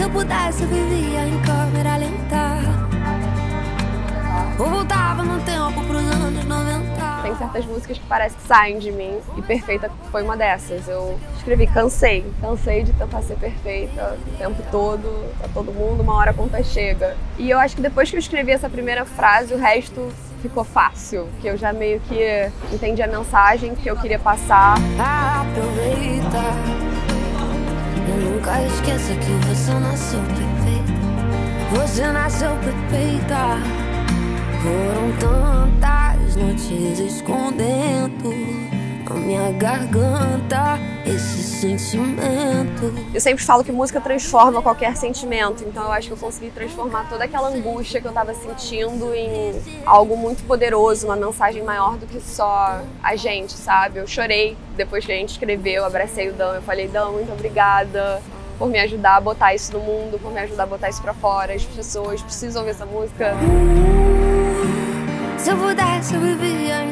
Se eu pudesse, eu vivia em câmera lenta. Ou voltava no tempo pros anos 90. Tem certas músicas que parecem que saem de mim e Perfeita foi uma dessas. Eu escrevi, cansei, cansei de tentar ser perfeita o tempo todo, pra todo mundo, uma hora a conta chega. E eu acho que depois que eu escrevi essa primeira frase, o resto ficou fácil, que eu já meio que entendi a mensagem que eu queria passar. Aproveita. Eu nunca esqueça que você nasceu perfeita. Você nasceu perfeita. Foram tantas noites escondendo na minha garganta esse sentimento. Eu sempre falo que música transforma qualquer sentimento, então eu acho que eu consegui transformar toda aquela angústia que eu tava sentindo em algo muito poderoso, uma mensagem maior do que só a gente, sabe? Eu chorei depois que a gente escreveu, abracei o Dan, eu falei, Dan, muito obrigada por me ajudar a botar isso no mundo, por me ajudar a botar isso pra fora. As pessoas precisam ouvir essa música. Se eu pudesse, eu viveria